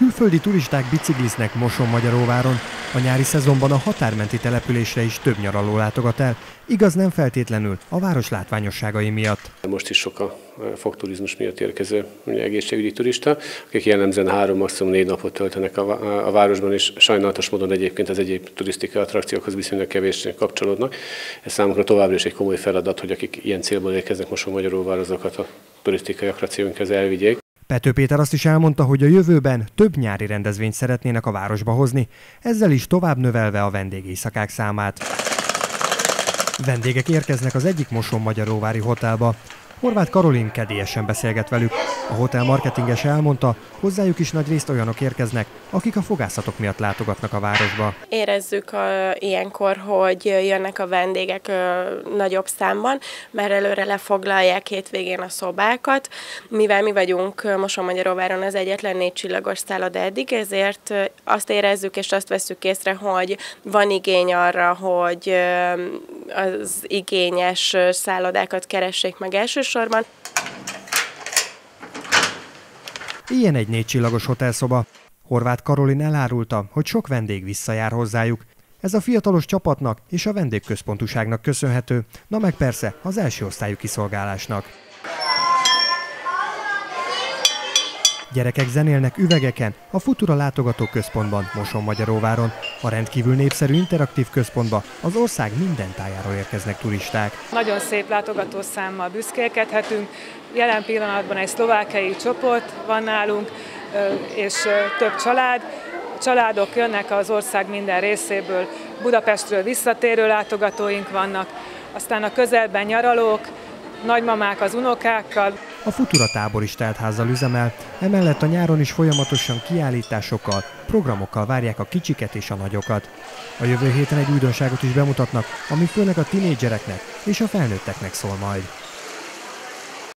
Külföldi turisták bicikliznek Moson-Magyaróváron. A nyári szezonban a határmenti településre is több nyaraló látogat el, igaz nem feltétlenül a város látványosságai miatt. Most is sok a fogturizmus miatt érkező egészségügyi turista, akik jellemzően három, maximum négy napot töltenek a, városban, és sajnálatos módon egyébként az egyéb turisztikai attrakciókhoz viszonylag kevés kapcsolódnak. Ez számukra továbbra is egy komoly feladat, hogy akik ilyen célból érkeznek Moson-Magyaróvár, azokat a turisztikai attrakcióinkhoz elvigyék. Pető Péter azt is elmondta, hogy a jövőben több nyári rendezvényt szeretnének a városba hozni, ezzel is tovább növelve a vendégészakák számát. Vendégek érkeznek az egyik Moson Magyaróvári hotelba. Horváth Karolin kedélyesen beszélget velük. A hotel marketinges elmondta, hozzájuk is nagy részt olyanok érkeznek, akik a fogászatok miatt látogatnak a városba. Érezzük a, ilyenkor, hogy jönnek a vendégek a, nagyobb számban, mert előre lefoglalják hétvégén a szobákat. Mivel mi vagyunk Moson Magyaróváron az egyetlen négy csillagos szálloda eddig, ezért azt érezzük és azt veszük észre, hogy van igény arra, hogy az igényes szállodákat keressék meg elsősorban. Ilyen egy négy csillagos hotelszoba. Horváth Karolin elárulta, hogy sok vendég visszajár hozzájuk. Ez a fiatalos csapatnak és a vendégközpontúságnak köszönhető, na meg persze az első osztályú kiszolgálásnak. Gyerekek zenélnek üvegeken a Futura látogató központban Moson-Magyaróváron. A rendkívül népszerű interaktív központba az ország minden tájáról érkeznek turisták. Nagyon szép látogatószámmal büszkélkedhetünk. Jelen pillanatban egy szlovákiai csoport van nálunk, és több család. Családok jönnek az ország minden részéből, Budapestről visszatérő látogatóink vannak, aztán a közelben nyaralók, nagymamák az unokákkal. A Futura tábor is teltházzal üzemel, emellett a nyáron is folyamatosan kiállításokkal, programokkal várják a kicsiket és a nagyokat. A jövő héten egy újdonságot is bemutatnak, ami főleg a tinédzsereknek és a felnőtteknek szól majd.